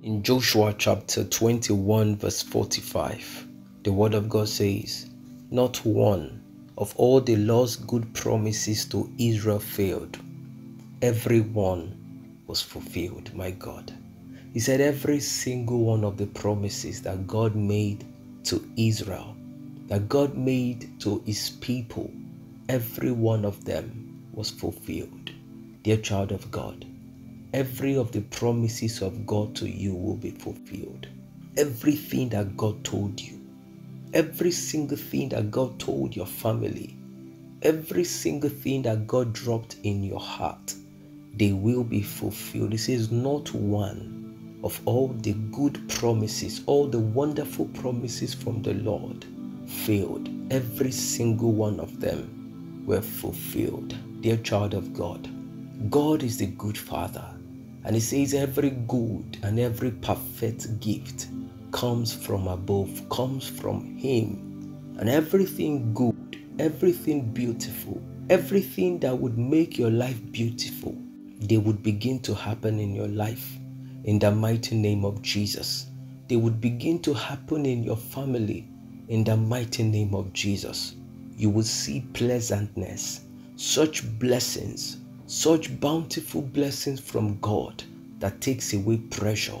In Joshua chapter 21, verse 45, the word of God says, Not one of all the Lord's good promises to Israel failed. Every one was fulfilled, my God. He said, Every single one of the promises that God made to Israel, that God made to his people, every one of them was fulfilled. Dear child of God, every of the promises of God to you will be fulfilled. Everything that God told you, every single thing that God told your family, every single thing that God dropped in your heart, they will be fulfilled. It says, Not one of all the good promises, all the wonderful promises from the Lord failed. Every single one of them were fulfilled. Dear child of God, God is the good Father. And He says, Every good and every perfect gift comes from above, comes from Him. And everything good, everything beautiful, everything that would make your life beautiful, they would begin to happen in your life in the mighty name of Jesus. They would begin to happen in your family in the mighty name of Jesus. You will see pleasantness, such blessings, such bountiful blessings from God that takes away pressure.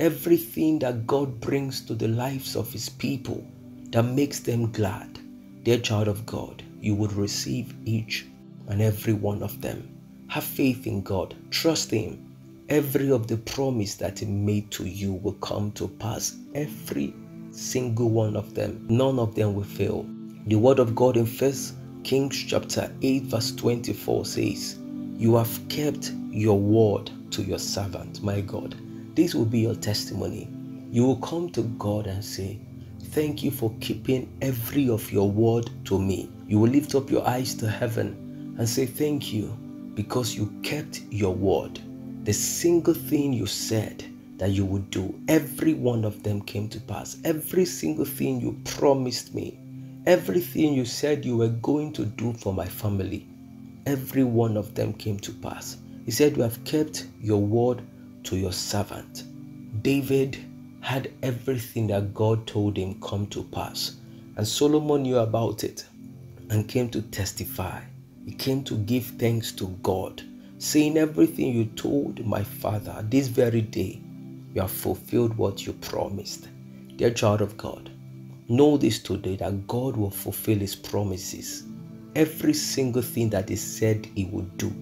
Everything that God brings to the lives of His people that makes them glad, dear child of God, you would receive each and every one of them. Have faith in God, trust Him. Every of the promise that He made to you will come to pass. Every single one of them, none of them will fail. The word of God in First Kings chapter 8, verse 24 says, You have kept your word to your servant, my God. This will be your testimony. You will come to God and say, Thank you for keeping every of your word to me. You will lift up your eyes to heaven and say, Thank you because you kept your word. The single thing you said that you would do, every one of them came to pass. Every single thing you promised me, everything you said you were going to do for my family, every one of them came to pass. He said, You have kept your word to your servant. David had everything that God told him come to pass. And Solomon knew about it and came to testify. He came to give thanks to God, saying, Everything you told my father this very day, you have fulfilled what you promised. Dear child of God, know this today that God will fulfill his promises. Every single thing that he said he would do,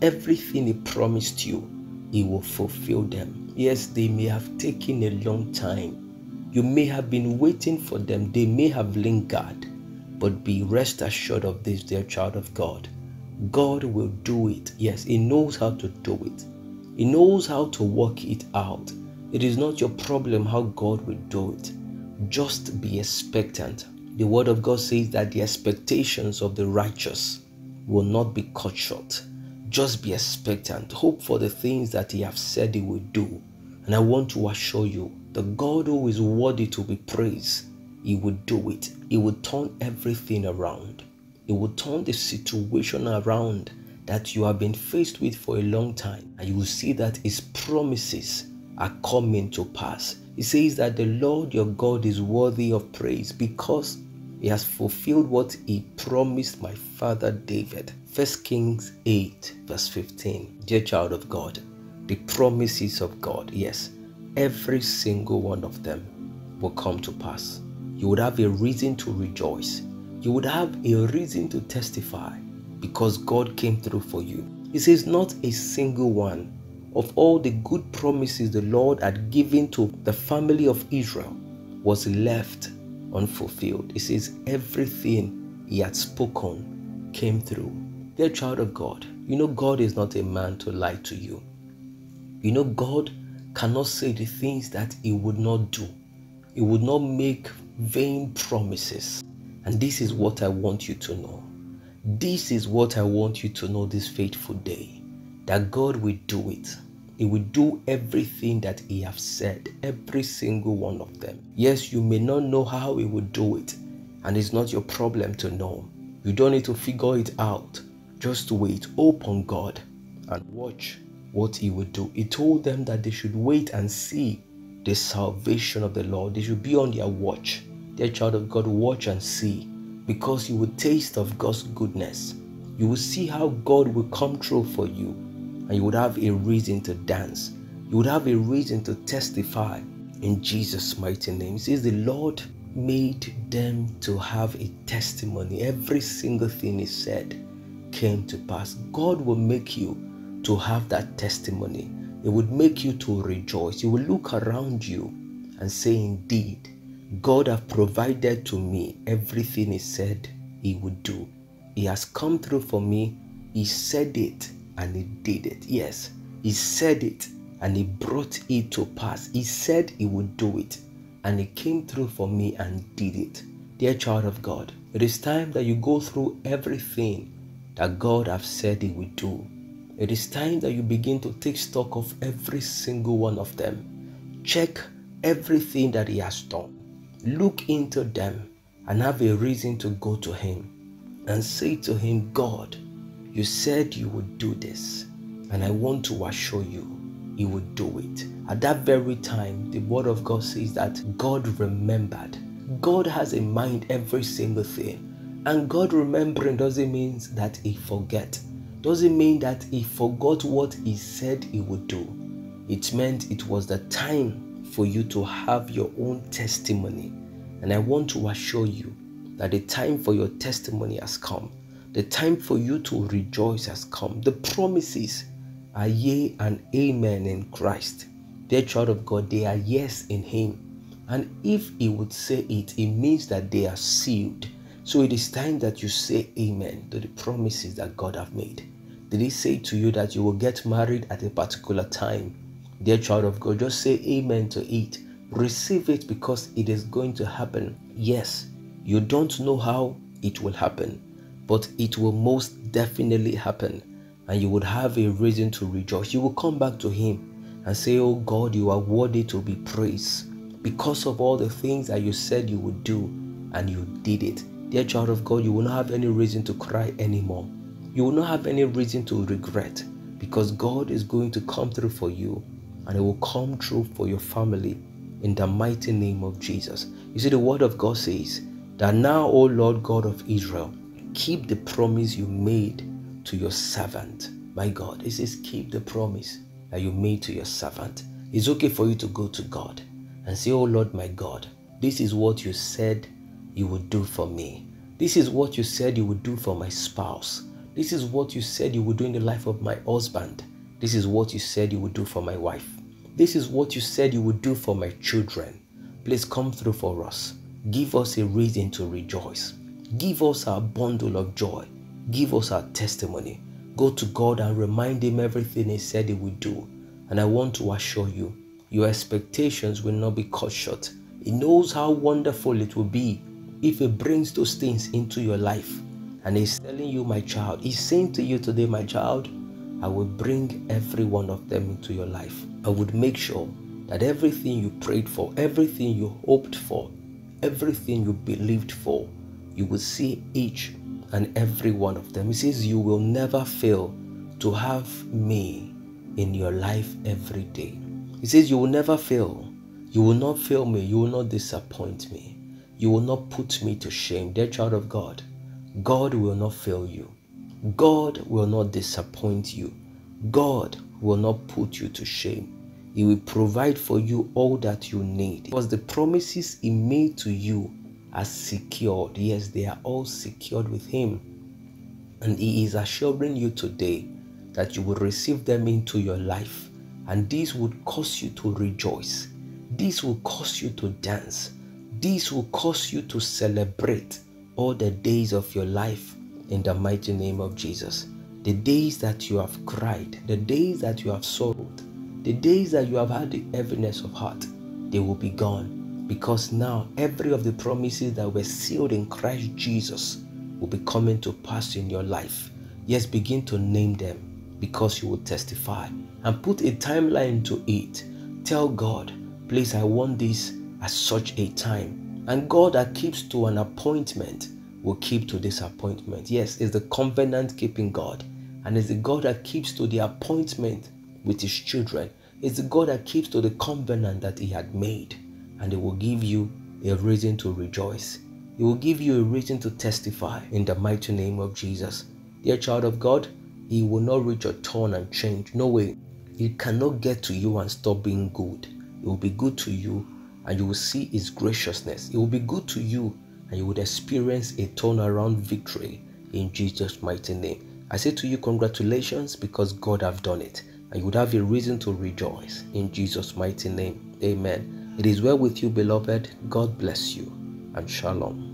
everything he promised you, he will fulfill them. Yes, they may have taken a long time. You may have been waiting for them, they may have lingered. But be rest assured of this, dear child of God. God will do it. Yes, He knows how to do it. He knows how to work it out. It is not your problem how God will do it. Just be expectant. The Word of God says that the expectations of the righteous will not be cut short. Just be expectant. Hope for the things that He has said He will do. And I want to assure you, the God who is worthy to be praised, He will do it. He will turn everything around. He will turn the situation around that you have been faced with for a long time. And you will see that His promises are coming to pass. He says that the Lord your God is worthy of praise because he has fulfilled what he promised my father David. 1 Kings 8, verse 15. Dear child of God, the promises of God, yes, every single one of them will come to pass. You would have a reason to rejoice. You would have a reason to testify because God came through for you. He says, Not a single one of all the good promises the Lord had given to the family of Israel was left unfulfilled. He says, Everything he had spoken came through. Dear child of God, you know God is not a man to lie to you. You know God cannot say the things that he would not do. He would not make vain promises. And this is what I want you to know. This is what I want you to know this faithful day that God will do it. He will do everything that He has said, every single one of them. Yes, you may not know how He will do it, and it's not your problem to know. You don't need to figure it out. Just wait, open God, and watch what he would do. He told them that they should wait and see the salvation of the Lord. They should be on their watch. Dear child of God, watch and see because you will taste of God's goodness. You will see how God will come through for you and you would have a reason to dance. You would have a reason to testify in Jesus' mighty name. It says the Lord made them to have a testimony. Every single thing He said came to pass. God will make you to have that testimony. It would make you to rejoice. You will look around you and say, Indeed, God have provided to me everything He said He would do. He has come through for me. He said it and He did it. Yes, He said it and He brought it to pass. He said He would do it and He came through for me and did it. Dear child of God, it is time that you go through everything that God have said He would do. It is time that you begin to take stock of every single one of them. Check everything that He has done. Look into them and have a reason to go to Him and say to Him, God, you said you would do this, and I want to assure you you would do it. At that very time, the word of God says that God remembered. God has in mind every single thing. And God remembering doesn't mean that he forget. Doesn't mean that he forgot what he said he would do. It meant it was the time for you to have your own testimony. And I want to assure you that the time for your testimony has come. The time for you to rejoice has come. The promises are yea and amen in Christ. Dear child of God, they are yes in Him. And if He would say it, it means that they are sealed. So it is time that you say amen to the promises that God have made. Did He say to you that you will get married at a particular time? Dear child of God, just say amen to it. Receive it because it is going to happen. Yes, you don't know how it will happen, but it will most definitely happen and you would have a reason to rejoice. You will come back to Him and say, Oh God, you are worthy to be praised because of all the things that you said you would do and you did it. Dear child of God, you will not have any reason to cry anymore. You will not have any reason to regret because God is going to come through for you and it will come true for your family in the mighty name of Jesus. You see, the word of God says that now, O Lord God of Israel, keep the promise you made to your servant. My God, it says, keep the promise that you made to your servant. It's okay for you to go to God and say, Oh Lord, my God, this is what you said you would do for me. This is what you said you would do for my spouse. This is what you said you would do in the life of my husband. This is what you said you would do for my wife. This is what you said you would do for my children. Please come through for us. Give us a reason to rejoice. Give us our bundle of joy. Give us our testimony. Go to God and remind Him everything He said He would do. And I want to assure you, your expectations will not be cut short. He knows how wonderful it will be if He brings those things into your life. And He's telling you, my child, He's saying to you today, my child, I will bring every one of them into your life. I would make sure that everything you prayed for, everything you hoped for, everything you believed for, you will see each and every one of them. He says, You will never fail to have me in your life every day. He says, You will never fail. You will not fail me. You will not disappoint me. You will not put me to shame. Dear child of God, God will not fail you. God will not disappoint you. God will not put you to shame. He will provide for you all that you need. Because the promises He made to you are secured. Yes, they are all secured with Him. And He is assuring you today that you will receive them into your life. And this would cause you to rejoice. This will cause you to dance. This will cause you to celebrate all the days of your life in the mighty name of Jesus. The days that you have cried, the days that you have sorrowed, the days that you have had the heaviness of heart, they will be gone because now every of the promises that were sealed in Christ Jesus will be coming to pass in your life. Yes, begin to name them because you will testify and put a timeline to it. Tell God, please, I want this at such a time. And God that keeps to an appointment will keep to this appointment. Yes, it's the covenant keeping God. And it's the God that keeps to the appointment with his children. It's the God that keeps to the covenant that he had made, and it will give you a reason to rejoice. It will give you a reason to testify in the mighty name of Jesus. Dear child of God, he will not reach your turn and change. No way. He cannot get to you and stop being good. He will be good to you and you will see his graciousness. It will be good to you and you would experience a turnaround victory in Jesus' mighty name. I say to you, congratulations because God have done it and you would have a reason to rejoice in Jesus' mighty name. Amen. It is well with you, beloved. God bless you and shalom.